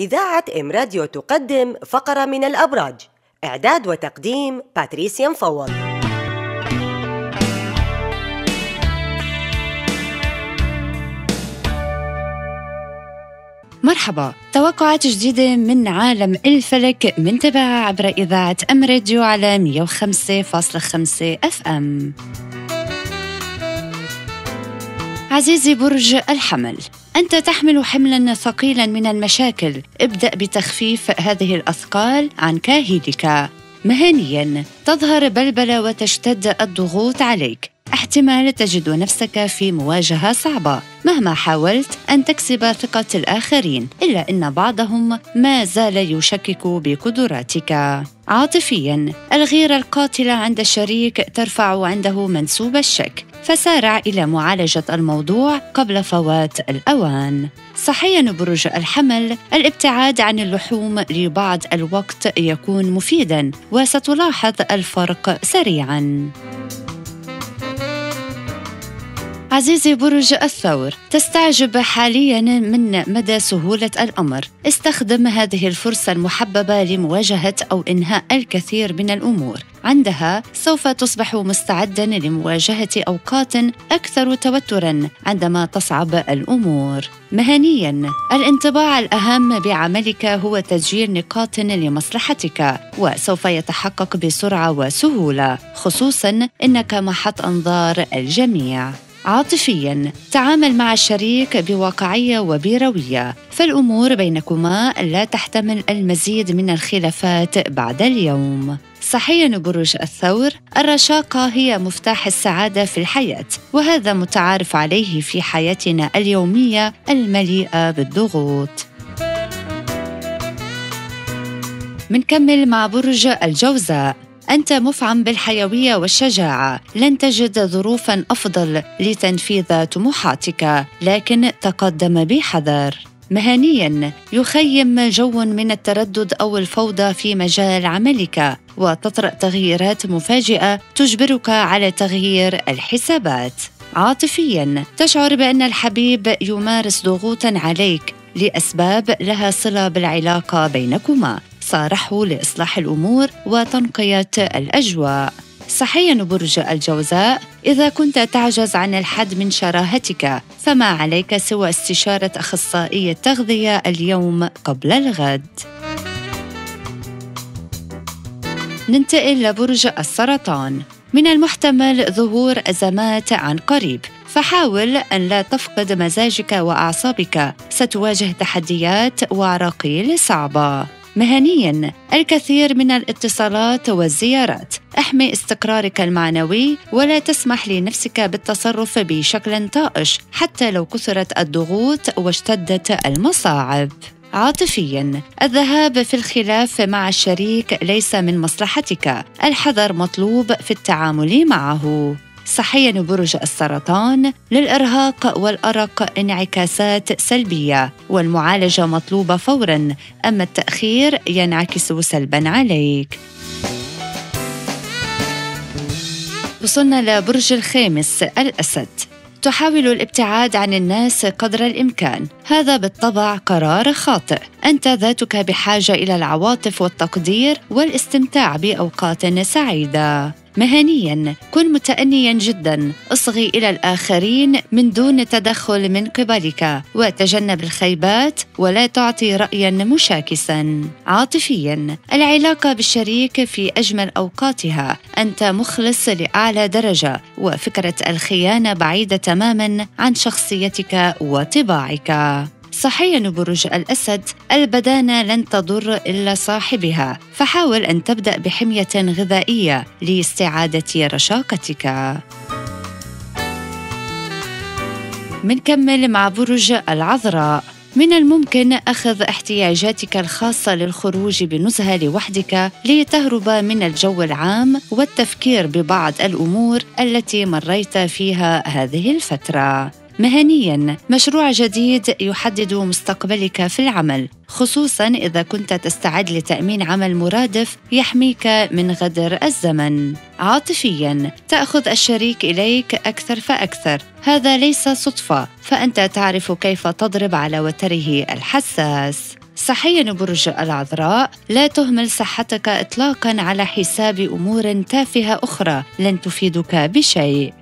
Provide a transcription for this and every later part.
إذاعة إم راديو تقدم فقرة من الأبراج. إعداد وتقديم باتريسيا مفوض. مرحبا. توقعات جديدة من عالم الفلك من تبعها عبر إذاعة أم راديو على 105.5 أف إم. عزيزي برج الحمل أنت تحمل حملا ثقيلا من المشاكل. ابدأ بتخفيف هذه الأثقال عن كاهلك. مهنيا تظهر بلبلة وتشتد الضغوط عليك. احتمال تجد نفسك في مواجهة صعبة. مهما حاولت أن تكسب ثقة الآخرين إلا أن بعضهم ما زال يشكك بقدراتك. عاطفيا الغيرة القاتلة عند الشريك ترفع عنده منسوب الشك فسارع إلى معالجة الموضوع قبل فوات الأوان. صحيا برج الحمل الابتعاد عن اللحوم لبعض الوقت يكون مفيدا وستلاحظ الفرق سريعا. عزيزي برج الثور تستعجب حاليا من مدى سهولة الأمر. استخدم هذه الفرصة المحببة لمواجهة أو إنهاء الكثير من الأمور. عندها سوف تصبح مستعدا لمواجهة أوقات أكثر توترا عندما تصعب الأمور. مهنيا الانطباع الأهم بعملك هو تسجيل نقاط لمصلحتك وسوف يتحقق بسرعة وسهولة خصوصا إنك محط أنظار الجميع. عاطفيا. تعامل مع الشريك بواقعية وبروية. فالأمور بينكما لا تحتمل المزيد من الخلافات بعد اليوم. صحيا برج الثور الرشاقة هي مفتاح السعادة في الحياة وهذا متعارف عليه في حياتنا اليومية المليئة بالضغوط. منكمل مع برج الجوزاء. أنت مفعم بالحيوية والشجاعة. لن تجد ظروفا أفضل لتنفيذ طموحاتك لكن تقدم بحذر. مهنيا يخيم جو من التردد أو الفوضى في مجال عملك وتطرأ تغييرات مفاجئة تجبرك على تغيير الحسابات. عاطفيا تشعر بأن الحبيب يمارس ضغوطا عليك لأسباب لها صلة بالعلاقة بينكما. صارحوا لإصلاح الأمور وتنقية الأجواء. صحيا برج الجوزاء إذا كنت تعجز عن الحد من شراهتك فما عليك سوى استشارة أخصائي التغذية اليوم قبل الغد. ننتقل لبرج السرطان. من المحتمل ظهور أزمات عن قريب فحاول أن لا تفقد مزاجك وأعصابك. ستواجه تحديات وعراقيل صعبة. مهنيا الكثير من الاتصالات والزيارات. احمي استقرارك المعنوي ولا تسمح لنفسك بالتصرف بشكل طائش حتى لو كثرت الضغوط واشتدت المصاعب. عاطفيا الذهاب في الخلاف مع الشريك ليس من مصلحتك. الحذر مطلوب في التعامل معه. صحيا برج السرطان للإرهاق والأرق انعكاسات سلبية والمعالجة مطلوبة فورا أما التأخير ينعكس سلبا عليك. وصلنا لبرج الخامس الأسد. تحاول الابتعاد عن الناس قدر الإمكان. هذا بالطبع قرار خاطئ. أنت ذاتك بحاجة إلى العواطف والتقدير والاستمتاع بأوقات سعيدة. مهنيا كن متأنيا جدا. أصغي إلى الآخرين من دون تدخل من قبلك. وتجنب الخيبات ولا تعطي رأيا مشاكسا. عاطفيا العلاقة بالشريك في أجمل أوقاتها. أنت مخلص لأعلى درجة. وفكرة الخيانة بعيدة تماما عن شخصيتك وطباعك. صحيا برج الأسد البدانة لن تضر إلا صاحبها. فحاول أن تبدأ بحمية غذائية لاستعادة رشاقتك. منكمل مع برج العذراء. من الممكن أخذ احتياجاتك الخاصة للخروج بنزهة لوحدك لتهرب من الجو العام والتفكير ببعض الأمور التي مريت فيها هذه الفترة. مهنيا. مشروع جديد يحدد مستقبلك في العمل خصوصا إذا كنت تستعد لتأمين عمل مرادف يحميك من غدر الزمن. عاطفيا تأخذ الشريك إليك أكثر فأكثر. هذا ليس صدفة فأنت تعرف كيف تضرب على وتره الحساس. صحيا برج العذراء لا تهمل صحتك اطلاقا على حساب أمور تافهة أخرى لن تفيدك بشيء.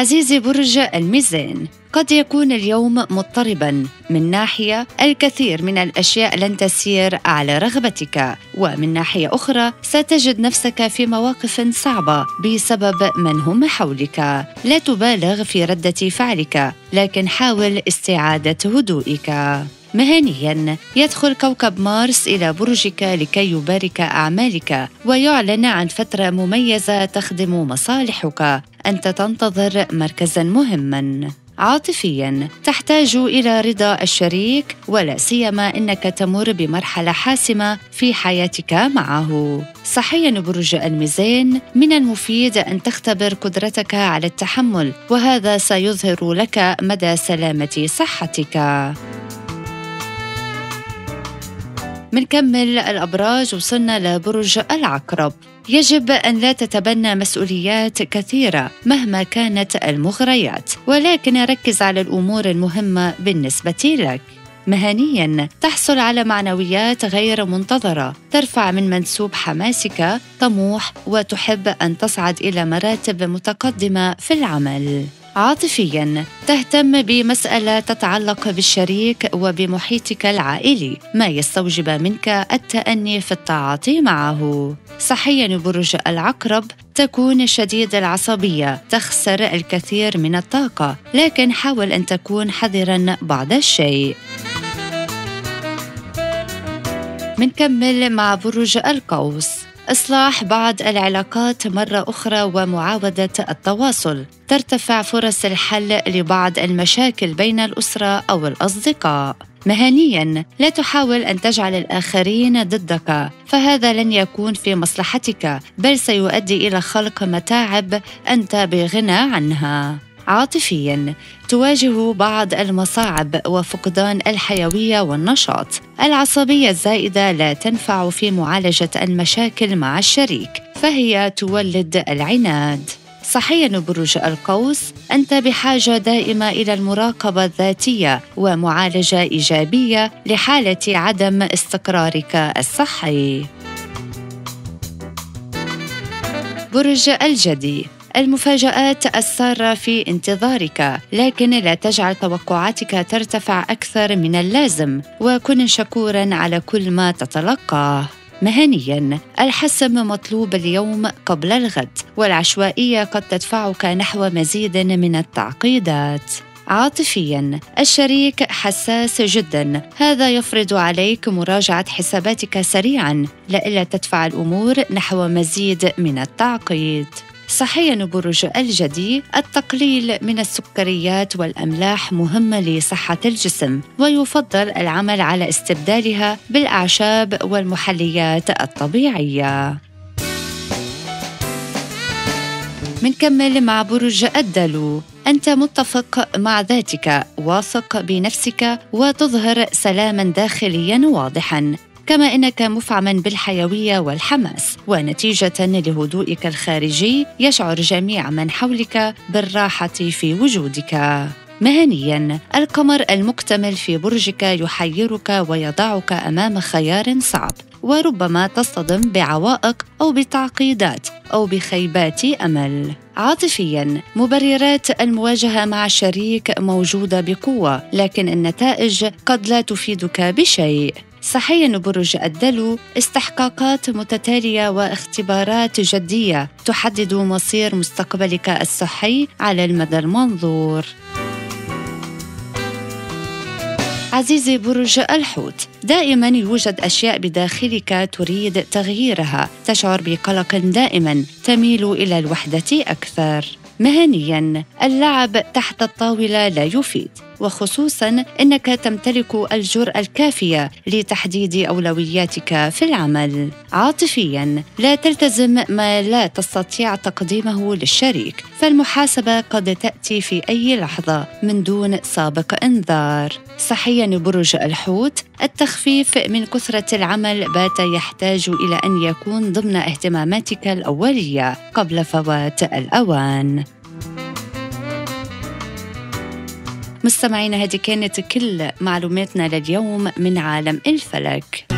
عزيزي برج الميزان قد يكون اليوم مضطربا من ناحية الكثير من الأشياء لن تسير على رغبتك ومن ناحية أخرى ستجد نفسك في مواقف صعبة بسبب من هم حولك. لا تبالغ في ردة فعلك لكن حاول استعادة هدوئك. مهنيا يدخل كوكب مارس إلى برجك لكي يبارك أعمالك ويعلن عن فترة مميزة تخدم مصالحك. أنت تنتظر مركزا مهما. عاطفيا تحتاج إلى رضا الشريك ولا سيما إنك تمر بمرحلة حاسمة في حياتك معه. صحيا برج الميزان من المفيد أن تختبر قدرتك على التحمل وهذا سيظهر لك مدى سلامة صحتك. منكمل الأبراج وصلنا لبرج العقرب. يجب أن لا تتبنى مسؤوليات كثيرة مهما كانت المغريات. ولكن ركز على الأمور المهمة بالنسبة لك. مهنيا تحصل على معنويات غير منتظرة. ترفع من منسوب حماسك طموح وتحب أن تصعد إلى مراتب متقدمة في العمل. عاطفيا تهتم بمسألة تتعلق بالشريك وبمحيطك العائلي. ما يستوجب منك التأني في التعاطي معه. صحيا برج العقرب تكون شديد العصبية تخسر الكثير من الطاقة لكن حاول أن تكون حذرا بعض الشيء. منكمل مع برج القوس. إصلاح بعض العلاقات مرة أخرى ومعاودة التواصل. ترتفع فرص الحل لبعض المشاكل بين الأسرة أو الأصدقاء. مهنيا لا تحاول أن تجعل الآخرين ضدك فهذا لن يكون في مصلحتك بل سيؤدي إلى خلق متاعب أنت بغنى عنها. عاطفيا تواجه بعض المصاعب وفقدان الحيوية والنشاط. العصبية الزائدة لا تنفع في معالجة المشاكل مع الشريك فهي تولد العناد. صحيا برج القوس أنت بحاجة دائمة إلى المراقبة الذاتية ومعالجة إيجابية لحالة عدم استقرارك الصحي. برج الجدي. المفاجآت السارة في انتظارك، لكن لا تجعل توقعاتك ترتفع أكثر من اللازم، وكن شكورا على كل ما تتلقاه. مهنيا الحسم مطلوب اليوم قبل الغد والعشوائية قد تدفعك نحو مزيد من التعقيدات عاطفيا الشريك حساس جدا هذا يفرض عليك مراجعة حساباتك سريعا لئلا تدفع الأمور نحو مزيد من التعقيد صحيا برج الجدي التقليل من السكريات والأملاح مهم لصحة الجسم ويفضل العمل على استبدالها بالأعشاب والمحليات الطبيعية. منكمل مع برج الدلو. أنت متفق مع ذاتك واثق بنفسك وتظهر سلاما داخليا واضحا. كما إنك مفعما بالحيوية والحماس ونتيجة لهدوئك الخارجي يشعر جميع من حولك بالراحة في وجودك. مهنيا القمر المكتمل في برجك يحيرك ويضعك أمام خيار صعب وربما تصطدم بعوائق أو بتعقيدات أو بخيبات أمل. عاطفيا مبررات المواجهة مع الشريك موجودة بقوة لكن النتائج قد لا تفيدك بشيء. صحيا برج الدلو استحقاقات متتالية واختبارات جدية تحدد مصير مستقبلك الصحي على المدى المنظور. عزيزي برج الحوت دائما يوجد أشياء بداخلك تريد تغييرها تشعر بقلق دائما تميل إلى الوحدة أكثر. مهنيا اللعب تحت الطاولة لا يفيد. وخصوصا إنك تمتلك الجرأة الكافية لتحديد أولوياتك في العمل. عاطفيا لا تلتزم ما لا تستطيع تقديمه للشريك، فالمحاسبة قد تأتي في أي لحظة من دون سابق إنذار. صحيا برج الحوت التخفيف من كثرة العمل بات يحتاج إلى أن يكون ضمن اهتماماتك الأولية قبل فوات الأوان. مستمعينا هذه كانت كل معلوماتنا لليوم من عالم الفلك.